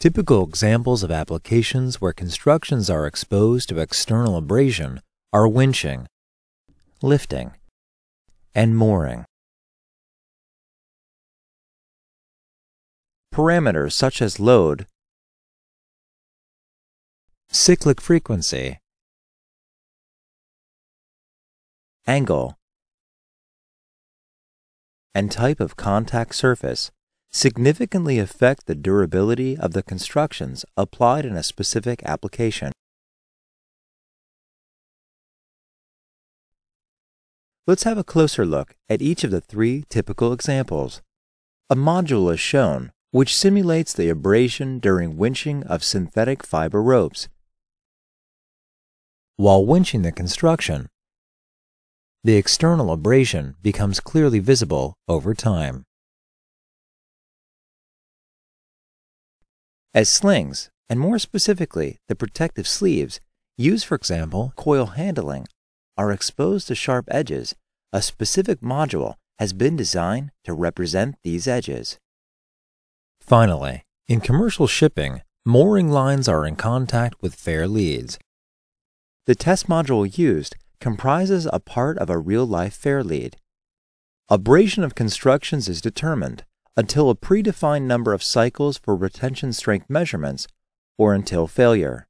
Typical examples of applications where constructions are exposed to external abrasion are winching, lifting, and mooring. Parameters such as load, cyclic frequency, angle, and type of contact surface significantly affect the durability of the constructions applied in a specific application. Let's have a closer look at each of the three typical examples. A module is shown which simulates the abrasion during winching of synthetic fiber ropes. While winching the construction, the external abrasion becomes clearly visible over time. As slings, and more specifically the protective sleeves, used for example coil handling, are exposed to sharp edges, a specific module has been designed to represent these edges. Finally, in commercial shipping, mooring lines are in contact with fair leads. The test module used comprises a part of a real-life fair lead. Abrasion of constructions is determined until a predefined number of cycles for retention strength measurements or until failure.